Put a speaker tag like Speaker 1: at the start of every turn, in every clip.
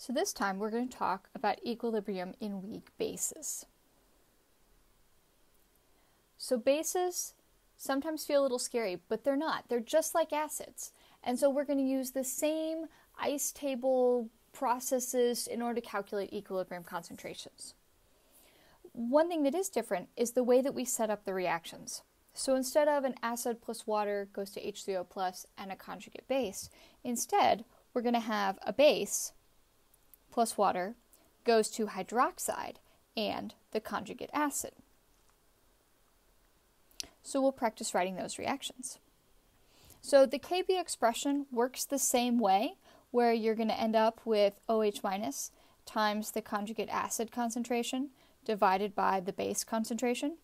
Speaker 1: So this time we're going to talk about equilibrium in weak bases. So bases sometimes feel a little scary, but they're not. They're just like acids. And so we're going to use the same ice table processes in order to calculate equilibrium concentrations. One thing that is different is the way that we set up the reactions. So instead of an acid plus water goes to H3O plus and a conjugate base, instead we're going to have a base plus water goes to hydroxide and the conjugate acid. So we'll practice writing those reactions. So the Kb expression works the same way, where you're going to end up with OH minus times the conjugate acid concentration divided by the base concentration.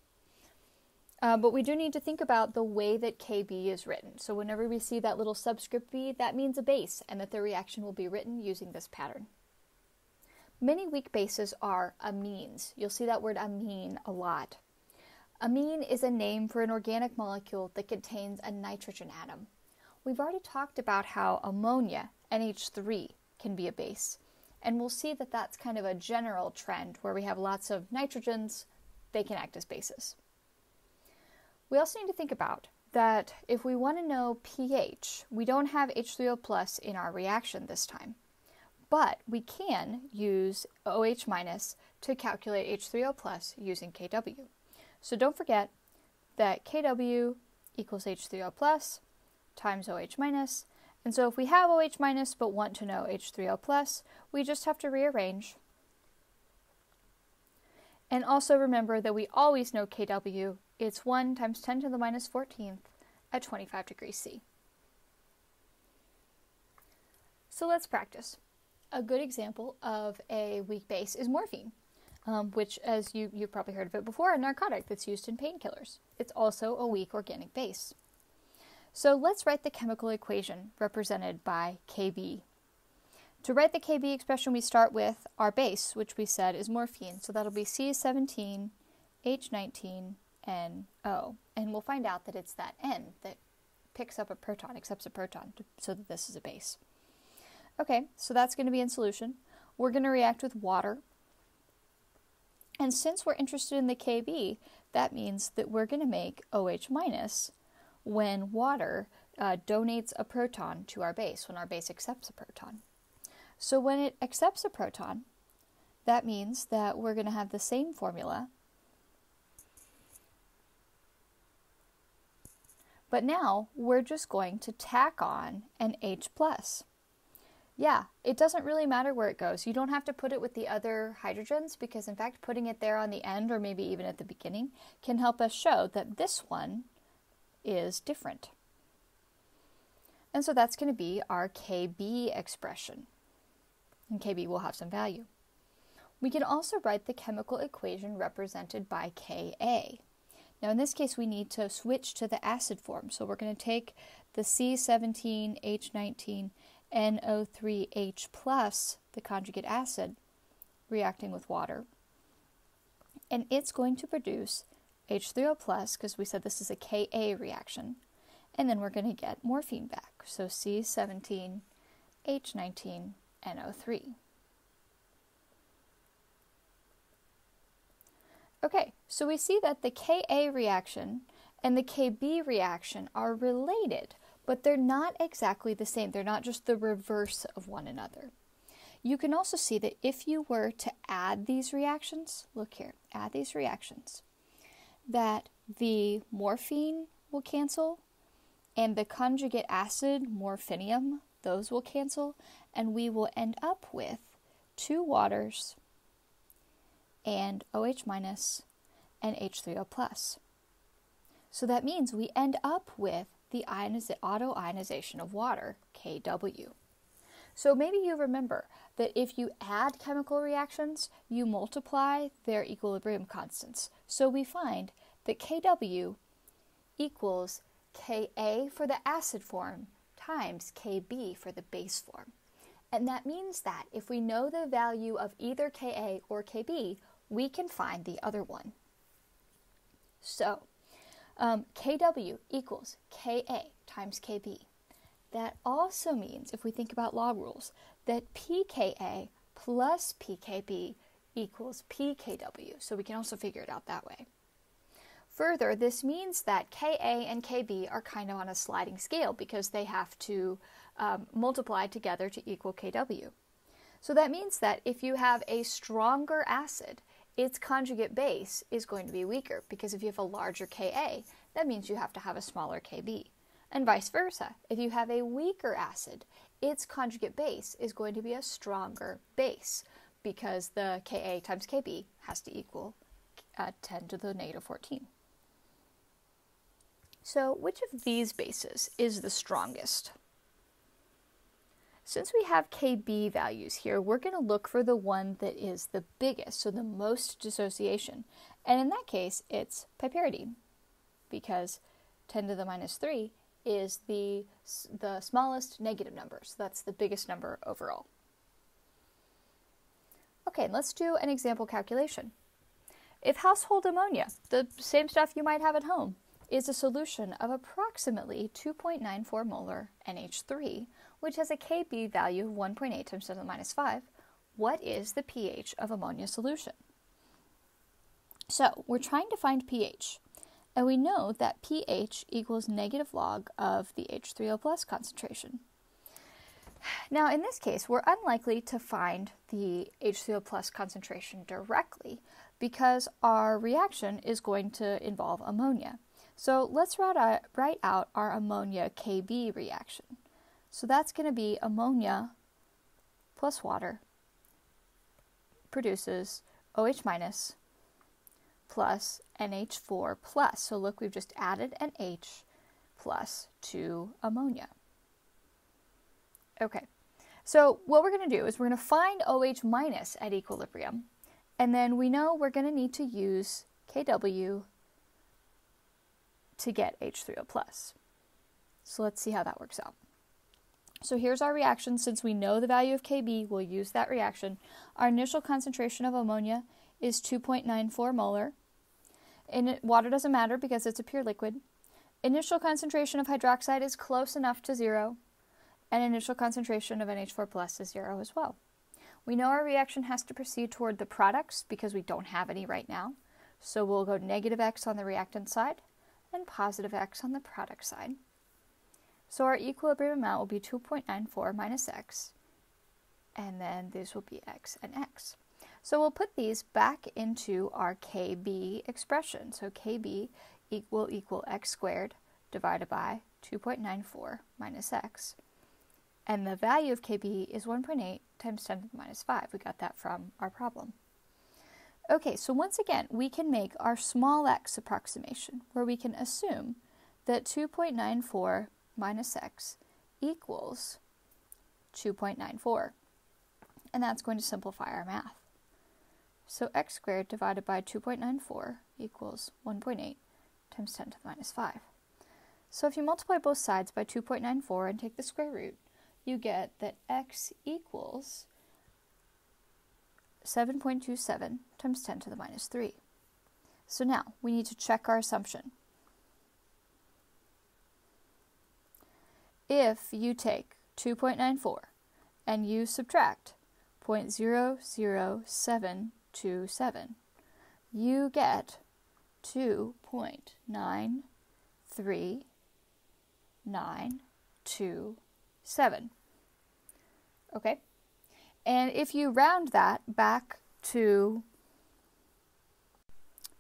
Speaker 1: Uh, but we do need to think about the way that Kb is written. So whenever we see that little subscript b, that means a base, and that the reaction will be written using this pattern. Many weak bases are amines. You'll see that word amine a lot. Amine is a name for an organic molecule that contains a nitrogen atom. We've already talked about how ammonia, NH3, can be a base, and we'll see that that's kind of a general trend where we have lots of nitrogens, they can act as bases. We also need to think about that if we want to know pH, we don't have H3O plus in our reaction this time, but we can use OH minus to calculate H3O plus using KW. So don't forget that Kw equals H3O plus times OH minus. And so if we have OH minus but want to know H3O plus, we just have to rearrange. And also remember that we always know Kw, it's 1 times 10 to the minus 14th at 25 degrees C. So let's practice. A good example of a weak base is morphine um, which, as you, you've probably heard of it before, a narcotic that's used in painkillers. It's also a weak organic base. So let's write the chemical equation represented by Kb. To write the Kb expression, we start with our base, which we said is morphine. So that'll be C17, H19, NO. And we'll find out that it's that N that picks up a proton, accepts a proton, so that this is a base. Okay, so that's going to be in solution. We're going to react with water and since we're interested in the Kb, that means that we're going to make OH minus when water uh, donates a proton to our base, when our base accepts a proton. So when it accepts a proton, that means that we're going to have the same formula. But now we're just going to tack on an H plus yeah, it doesn't really matter where it goes. You don't have to put it with the other hydrogens because, in fact, putting it there on the end or maybe even at the beginning can help us show that this one is different. And so that's going to be our KB expression. And KB will have some value. We can also write the chemical equation represented by Ka. Now, in this case, we need to switch to the acid form. So we're going to take the C17H19 NO3H plus, the conjugate acid, reacting with water. And it's going to produce H3O plus, because we said this is a Ka reaction. And then we're going to get morphine back. So C17, H19, NO3. Okay, so we see that the Ka reaction and the Kb reaction are related but they're not exactly the same. They're not just the reverse of one another. You can also see that if you were to add these reactions, look here, add these reactions, that the morphine will cancel and the conjugate acid, morphinium, those will cancel, and we will end up with two waters and OH minus and H3O plus. So that means we end up with the autoionization of water, Kw. So maybe you remember that if you add chemical reactions, you multiply their equilibrium constants. So we find that Kw equals Ka for the acid form times Kb for the base form. And that means that if we know the value of either Ka or Kb, we can find the other one. So um, Kw equals Ka times Kb. That also means, if we think about log rules, that pKa plus pKb equals pKw. So we can also figure it out that way. Further, this means that Ka and Kb are kind of on a sliding scale because they have to um, multiply together to equal Kw. So that means that if you have a stronger acid, its conjugate base is going to be weaker because if you have a larger Ka, that means you have to have a smaller Kb. And vice versa. If you have a weaker acid, its conjugate base is going to be a stronger base because the Ka times Kb has to equal uh, 10 to the negative 14. So, which of these bases is the strongest? Since we have Kb values here, we're going to look for the one that is the biggest, so the most dissociation. And in that case, it's piperidine, because 10 to the minus 3 is the, the smallest negative number, so that's the biggest number overall. Okay, let's do an example calculation. If household ammonia, the same stuff you might have at home, is a solution of approximately 2.94 molar NH3, which has a Kb value of 1.8 times 10 to the minus 5, what is the pH of ammonia solution? So, we're trying to find pH, and we know that pH equals negative log of the H3O plus concentration. Now, in this case, we're unlikely to find the H3O plus concentration directly because our reaction is going to involve ammonia. So let's write out our ammonia Kb reaction. So that's going to be ammonia plus water produces OH minus plus NH4 plus. So look, we've just added an H plus to ammonia. Okay, so what we're going to do is we're going to find OH minus at equilibrium, and then we know we're going to need to use Kw to get H3O+. plus. So let's see how that works out. So here's our reaction. Since we know the value of Kb, we'll use that reaction. Our initial concentration of ammonia is 2.94 molar. And water doesn't matter because it's a pure liquid. Initial concentration of hydroxide is close enough to zero, and initial concentration of NH4 plus is zero as well. We know our reaction has to proceed toward the products because we don't have any right now. So we'll go negative X on the reactant side and positive x on the product side. So our equilibrium amount will be 2.94 minus x, and then this will be x and x. So we'll put these back into our Kb expression. So Kb will equal x squared divided by 2.94 minus x. And the value of Kb is 1.8 times 10 to the minus 5. We got that from our problem. Okay, so once again, we can make our small x approximation where we can assume that 2.94 minus x equals 2.94. And that's going to simplify our math. So x squared divided by 2.94 equals 1.8 times 10 to the minus 5. So if you multiply both sides by 2.94 and take the square root, you get that x equals 7.27 times 10 to the minus 3. So now we need to check our assumption. If you take 2.94 and you subtract 0.00727, you get 2.93927. Okay? And if you round that back to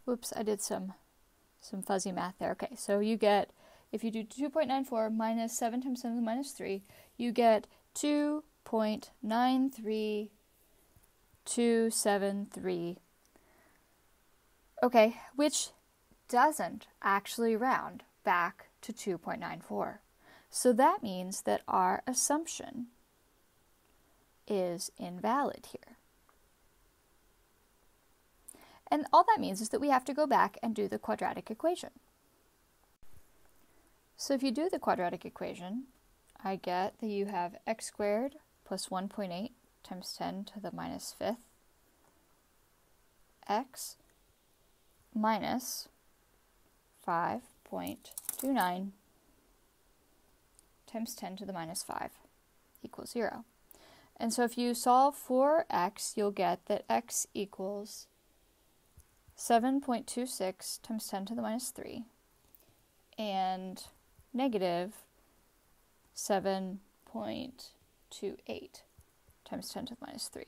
Speaker 1: whoops, I did some some fuzzy math there. Okay, so you get if you do 2.94 minus 7 times 7 to the minus 3, you get 2.93273. Okay, which doesn't actually round back to 2.94. So that means that our assumption is invalid here. And all that means is that we have to go back and do the quadratic equation. So if you do the quadratic equation, I get that you have x squared plus 1.8 times 10 to the minus fifth x minus 5.29 times 10 to the minus 5 equals 0. And so if you solve for x, you'll get that x equals 7.26 times 10 to the minus 3 and negative 7.28 times 10 to the minus 3.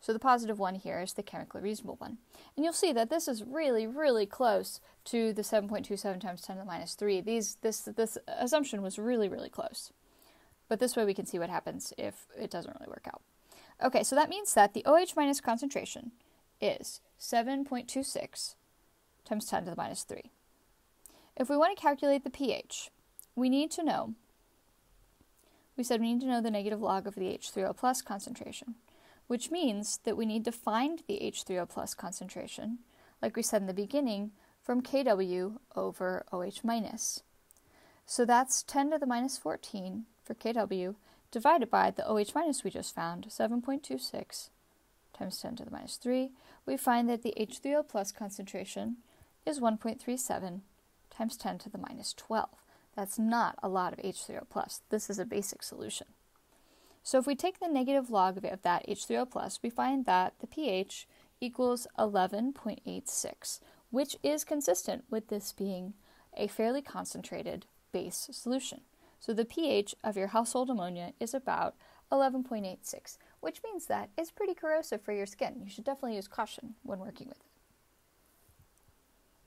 Speaker 1: So the positive one here is the chemically reasonable one. And you'll see that this is really, really close to the 7.27 times 10 to the minus 3. These, this, this assumption was really, really close. But this way we can see what happens if it doesn't really work out. Okay, so that means that the OH minus concentration is 7.26 times 10 to the minus 3. If we want to calculate the pH, we need to know, we said we need to know the negative log of the H3O plus concentration, which means that we need to find the H3O plus concentration, like we said in the beginning, from Kw over OH minus. So that's 10 to the minus 14 for Kw divided by the OH minus we just found, 7.26 times 10 to the minus 3, we find that the H3O plus concentration is 1.37 times 10 to the minus 12. That's not a lot of H3O plus. This is a basic solution. So if we take the negative log of, that H3O plus, we find that the pH equals 11.86, which is consistent with this being a fairly concentrated base solution. So the pH of your household ammonia is about 11.86, which means that it's pretty corrosive for your skin. You should definitely use caution when working with it.